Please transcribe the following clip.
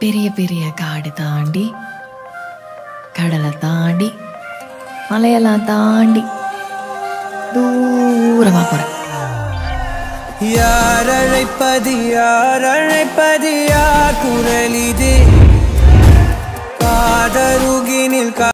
பெரிய பெரிய காடு தாண்டி கடலை தாண்டி மலையெல்லாம் தாண்டி தூரமா போறேன். யார் அழைப்பது யார் அழைப்பது யார் குரலிதே காதருகினில்